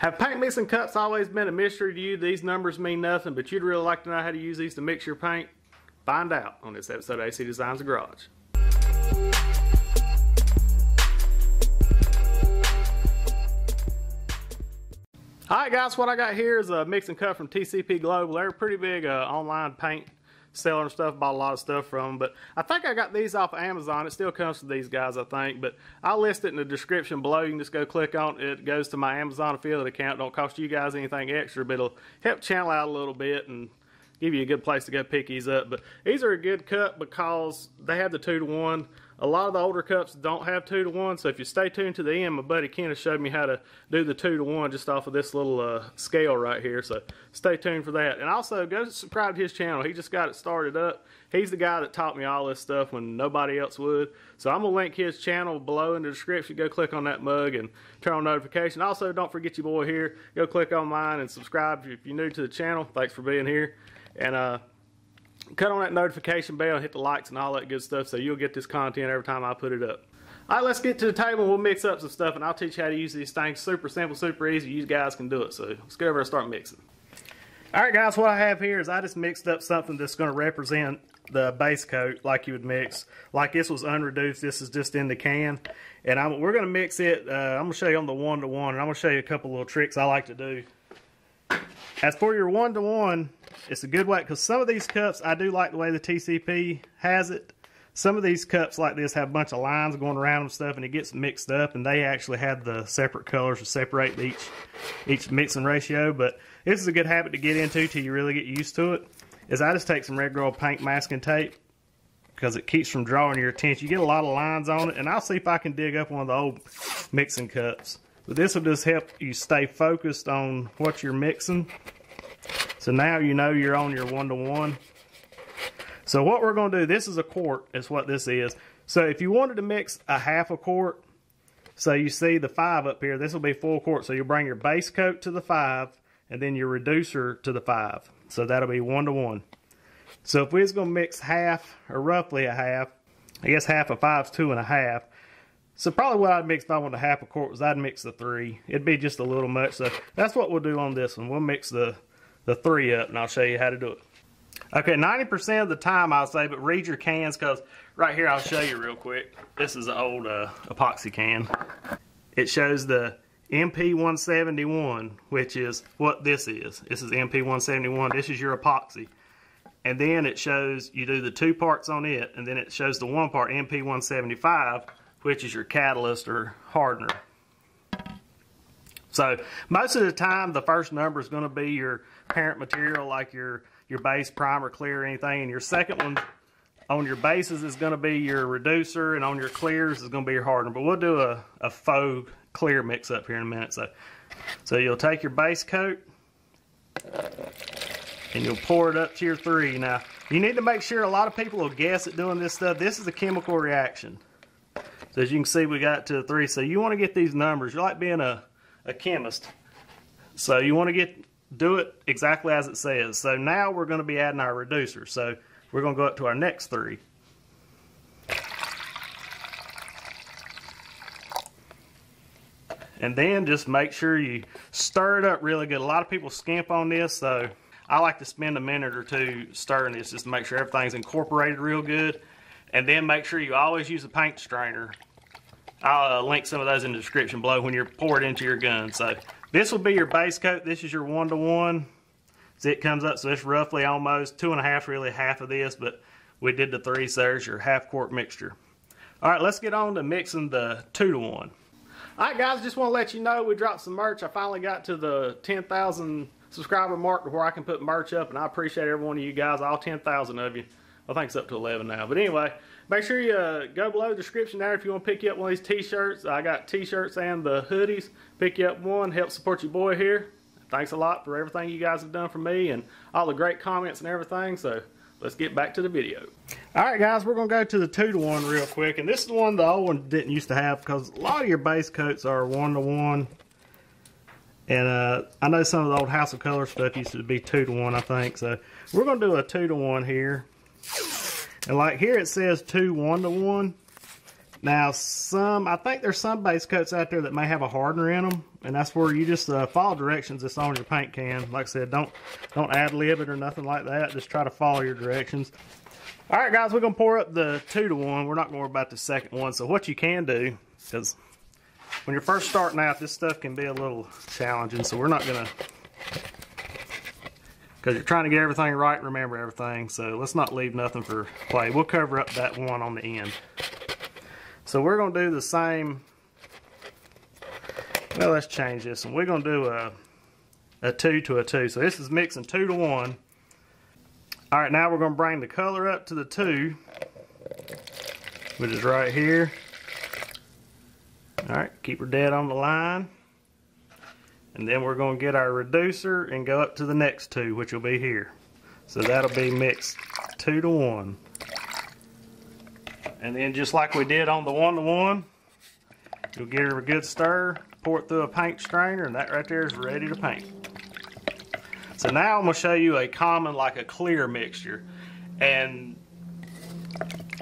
Have paint mixing cups always been a mystery to you? These numbers mean nothing, but you'd really like to know how to use these to mix your paint? Find out on this episode of AC Designs Garage. Alright guys, what I got here is a mixing cup from TCP Global. They're a pretty big uh, online paint seller and stuff. Bought a lot of stuff from them. But I think I got these off of Amazon. It still comes to these guys, I think. But I'll list it in the description below. You can just go click on it. It goes to my Amazon affiliate account. Don't cost you guys anything extra, but it'll help channel out a little bit and give you a good place to go pick these up. But these are a good cut because they have the two to one. A lot of the older cups don't have two to one, so if you stay tuned to the end, my buddy Kenneth showed me how to do the two to one just off of this little uh, scale right here. So stay tuned for that. And also go subscribe to his channel. He just got it started up. He's the guy that taught me all this stuff when nobody else would. So I'm gonna link his channel below in the description. Go click on that mug and turn on notification. Also, don't forget your boy here. Go click on mine and subscribe if you're new to the channel. Thanks for being here. And uh, cut on that notification bell, hit the likes and all that good stuff so you'll get this content every time I put it up. All right, let's get to the table. We'll mix up some stuff and I'll teach you how to use these things. Super simple, super easy. You guys can do it. So let's get over and start mixing. All right, guys, what I have here is I just mixed up something that's going to represent the base coat like you would mix. Like this was unreduced. This is just in the can. And I'm, we're going to mix it. Uh, I'm going to show you on the one-to-one, -one, and I'm going to show you a couple little tricks I like to do. As for your one-to-one, -one, it's a good way because some of these cups, I do like the way the TCP has it. Some of these cups like this have a bunch of lines going around and stuff and it gets mixed up and they actually have the separate colors to separate each each mixing ratio. But this is a good habit to get into till you really get used to it. Is I just take some Red Girl paint masking tape because it keeps from drawing your attention. You get a lot of lines on it and I'll see if I can dig up one of the old mixing cups. But this will just help you stay focused on what you're mixing so now you know you're on your one-to-one. -one. So what we're going to do, this is a quart, is what this is. So if you wanted to mix a half a quart, so you see the five up here, this will be full quart. So you'll bring your base coat to the five, and then your reducer to the five. So that'll be one-to-one. -one. So if we was going to mix half, or roughly a half, I guess half of five is two and a half. So probably what I'd mix if I wanted a half a quart was I'd mix the three. It'd be just a little much. So that's what we'll do on this one. We'll mix the the three up and I'll show you how to do it. Okay, 90% of the time I'll say, but read your cans because right here I'll show you real quick. This is an old uh, epoxy can. It shows the MP171, which is what this is. This is MP171. This is your epoxy. And then it shows you do the two parts on it, and then it shows the one part MP175, which is your catalyst or hardener. So most of the time, the first number is going to be your parent material, like your your base primer, clear, anything. And your second one on your bases is going to be your reducer, and on your clears is going to be your hardener. But we'll do a, a faux clear mix up here in a minute. So, so you'll take your base coat and you'll pour it up to your three. Now, you need to make sure a lot of people will guess at doing this stuff. This is a chemical reaction. So as you can see, we got to three. So you want to get these numbers. You're like being a a chemist. So you want to get do it exactly as it says. So now we're going to be adding our reducer. So we're going to go up to our next three. And then just make sure you stir it up really good. A lot of people skimp on this, so I like to spend a minute or two stirring this just to make sure everything's incorporated real good. And then make sure you always use a paint strainer I'll uh, link some of those in the description below when you're poured into your gun. So this will be your base coat. This is your one-to-one. -one. It comes up, so it's roughly almost two and a half, really half of this, but we did the three, so there's your half quart mixture. All right, let's get on to mixing the two to one. All right, guys, just want to let you know we dropped some merch. I finally got to the 10,000 subscriber mark where I can put merch up, and I appreciate every one of you guys, all 10,000 of you. I think it's up to 11 now. But anyway, make sure you uh, go below the description there if you want to pick you up one of these t-shirts. I got t-shirts and the hoodies. Pick you up one, help support your boy here. Thanks a lot for everything you guys have done for me and all the great comments and everything. So let's get back to the video. All right, guys, we're going to go to the two to one real quick. And this is the one the old one didn't used to have because a lot of your base coats are one to one. And uh, I know some of the old House of Kolor stuff used to be two to one, I think. So we're going to do a two to one here. And like here it says two one to one. Now some, I think there's some base coats out there that may have a hardener in them. and that's where you just uh, follow directions that's on your paint can. Like I said, don't don't ad lib it or nothing like that. Just try to follow your directions. All right, guys, we're gonna pour up the two to one. We're not gonna worry about the second one. So what you can do, because when you're first starting out, this stuff can be a little challenging. So we're not gonna, because you're trying to get everything right remember everything. So let's not leave nothing for play. We'll cover up that one on the end. So we're gonna do the same well, let's change this. And we're going to do a, a 2 to a 2. So this is mixing 2 to 1. All right, now we're going to bring the color up to the 2, which is right here. All right, keep her dead on the line. And then we're going to get our reducer and go up to the next 2, which will be here. So that'll be mixed 2 to 1. And then just like we did on the 1 to 1, you'll give her a good stir pour it through a paint strainer, and that right there is ready to paint. So now I'm going to show you a common, like a clear mixture. And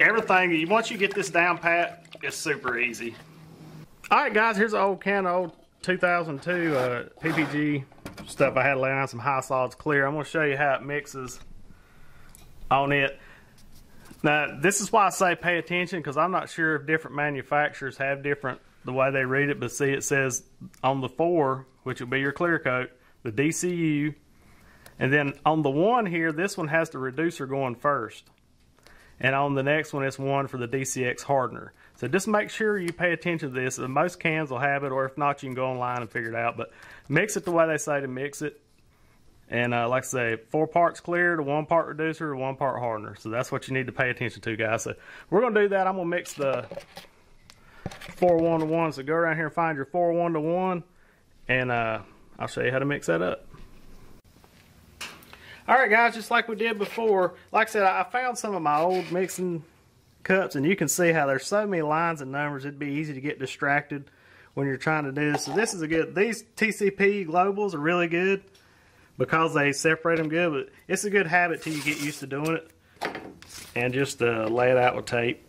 everything, once you get this down pat, it's super easy. All right, guys, here's an old can of old 2002 uh, PPG stuff I had laying on some high solids clear. I'm going to show you how it mixes on it. Now, this is why I say pay attention because I'm not sure if different manufacturers have different the way they read it, but see it says on the four, which will be your clear coat, the DCU, and then on the one here, this one has the reducer going first. And on the next one, it's one for the DCX hardener. So just make sure you pay attention to this. Most cans will have it, or if not, you can go online and figure it out. But mix it the way they say to mix it. And uh, like I say, four parts clear to one part reducer to one part hardener. So that's what you need to pay attention to, guys. So we're going to do that. I'm going to mix the four one to one. So go around here and find your four one to one, and uh, I'll show you how to mix that up. All right, guys, just like we did before, like I said, I found some of my old mixing cups, and you can see how there's so many lines and numbers. It'd be easy to get distracted when you're trying to do this. So this is a good. These TCP globals are really good because they separate them good. But it's a good habit till you get used to doing it, and just uh, lay it out with tape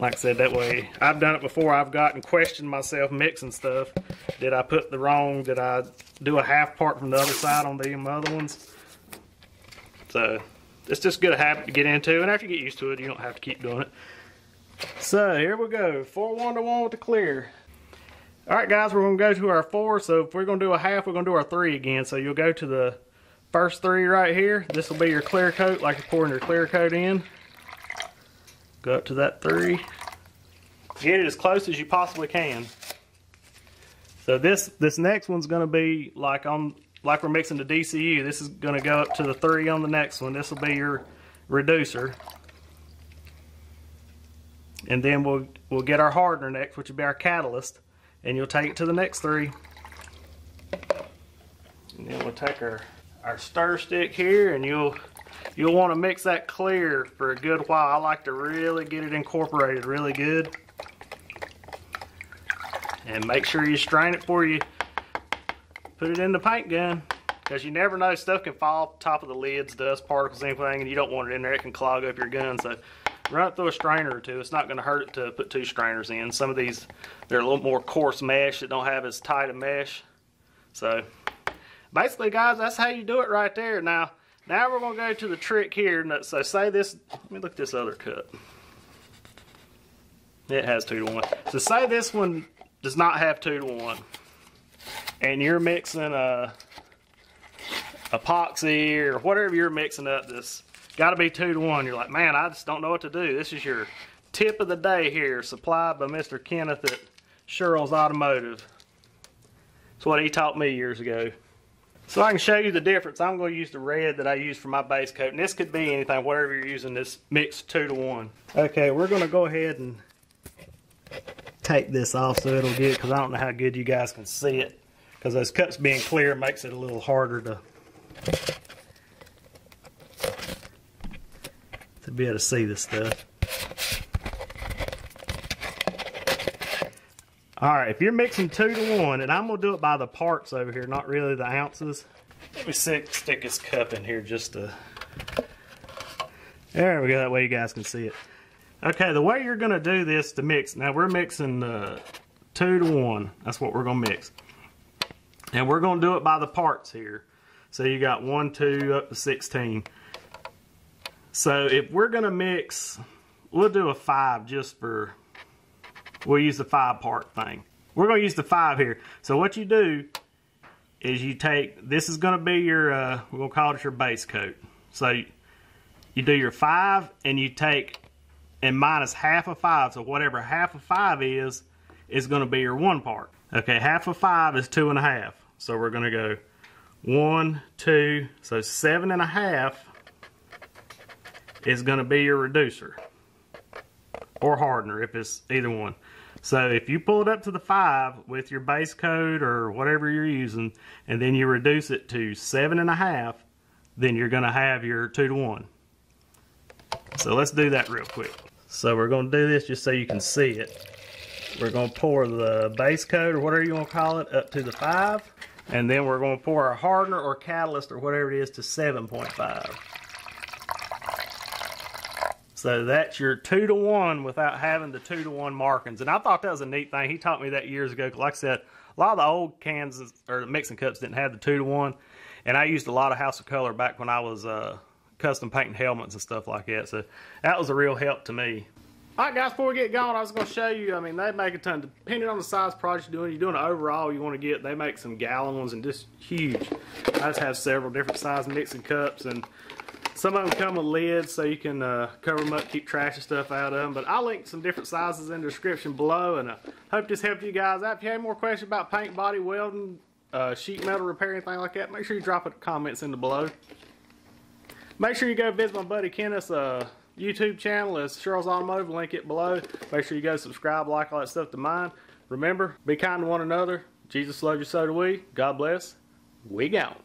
like I said, that way I've done it before. I've gotten questioned myself mixing stuff. Did I put the wrong? Did I do a half part from the other side on the other ones? So it's just a good habit to get into, and after you get used to it, you don't have to keep doing it. So here we go, four one to one with the clear. All right, guys, we're gonna go to our four. So if we're gonna do a half, we're gonna do our three again. So you'll go to the first three right here. This will be your clear coat, like you're pouring your clear coat in. Go up to that three. Get it as close as you possibly can. So this this next one's going to be like on like we're mixing the DCU. This is going to go up to the three on the next one. This will be your reducer. And then we'll we'll get our hardener next, which will be our catalyst, and you'll take it to the next three. And then we'll take our our stir stick here, and you'll You'll want to mix that clear for a good while. I like to really get it incorporated really good. And make sure you strain it before you put it in the paint gun. Because you never know, stuff can fall off the top of the lids, dust particles, anything, and you don't want it in there. It can clog up your gun. So run it through a strainer or two. It's not going to hurt to put two strainers in. Some of these, they're a little more coarse mesh that don't have as tight a mesh. So basically, guys, that's how you do it right there. Now, now we're going to go to the trick here. So say this, let me look this other cut. It has two to one. So say this one does not have two to one. And you're mixing a epoxy or whatever you're mixing up this got to be two to one. You're like, man, I just don't know what to do. This is your tip of the day here, supplied by Mr. Kenneth at Sherrill's Automotive. it's what he taught me years ago. So I can show you the difference. I'm going to use the red that I use for my base coat. And this could be anything, whatever you're using this mix two to one. Okay, we're going to go ahead and take this off so it'll get, because I don't know how good you guys can see it. Because those cups being clear makes it a little harder to, to be able to see this stuff. All right, if you're mixing two to one, and I'm gonna do it by the parts over here, not really the ounces. Let me stick, stick this cup in here just to, there we go, that way you guys can see it. Okay, the way you're gonna do this to mix, now we're mixing uh, two to one, that's what we're gonna mix. And we're going to do it by the parts here. So you got 1, 2, up to 16. So if we're going to mix, we'll do a 5 just for, we'll use the 5 part thing. We're going to use the 5 here. So what you do is you take, this is going to be your, uh, we're going to call it your base coat. So you, do your 5 and you take and minus half of 5. So whatever half of 5 is, is going to be your 1 part. Okay, half of 5 is 2 and a half. So we're going to go 1, 2, so 7 and a half is going to be your reducer or hardener if it's either one. So if you pull it up to the 5 with your base coat or whatever you're using and then you reduce it to 7.5 then you're going to have your 2 to 1. So let's do that real quick. So we're going to do this just so you can see it. We're going to pour the base coat or whatever you want to call it up to the 5 and then we're going to pour our hardener or catalyst or whatever it is to 7.5. So that's your two to one without having the two to one markings. And I thought that was a neat thing. He taught me that years ago. Like I said, a lot of the old cans or the mixing cups didn't have the two to one. And I used a lot of House of Kolor back when I was uh, custom painting helmets and stuff like that. So that was a real help to me. All right, guys, before we get going, I was going to show you, I mean, they make a ton, depending on the size project you're doing, you're doing an overall you want to get, they make some gallon ones and just huge. I just have several different size mixing cups and some of them come with lids so you can uh, cover them up, keep trash and stuff out of them. But I'll link some different sizes in the description below. And I uh, hope this helped you guys out. If you have any more questions about paint, body, welding, uh, sheet metal repair, anything like that, make sure you drop it comments in the below. Make sure you go visit my buddy Kenneth's uh, YouTube channel. It's Cheryl's Automotive. Link it below. Make sure you go subscribe, like all that stuff to mine. Remember, be kind to one another. Jesus loves you, so do we. God bless. We gone.